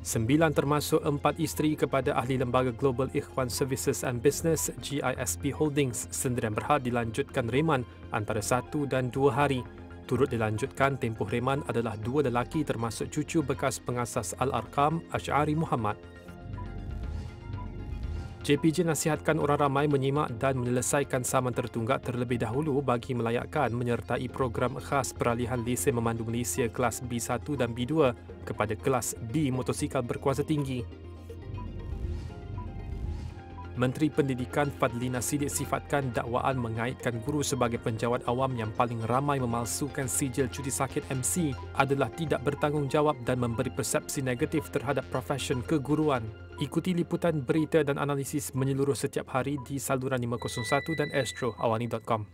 Sembilan termasuk empat isteri kepada ahli lembaga Global Ikhwan Services and Business GISP Holdings sendirian berhad dilanjutkan reman antara satu dan dua hari. Turut dilanjutkan tempoh reman adalah dua lelaki termasuk cucu bekas pengasas Al-Arkam Ash'ari Muhammad. JPJ nasihatkan orang ramai menyimak dan menyelesaikan saman tertunggak terlebih dahulu bagi melayakkan menyertai program khas peralihan lesen memandu Malaysia kelas B1 dan B2 kepada kelas B motosikal berkuasa tinggi. Menteri Pendidikan Fadlina Sidik sifatkan dakwaan mengaitkan guru sebagai penjawat awam yang paling ramai memalsukan sijil cuti sakit MC adalah tidak bertanggungjawab dan memberi persepsi negatif terhadap profesion keguruan. Ikuti liputan berita dan analisis menyeluruh setiap hari di saluran 501 dan astroawani.com.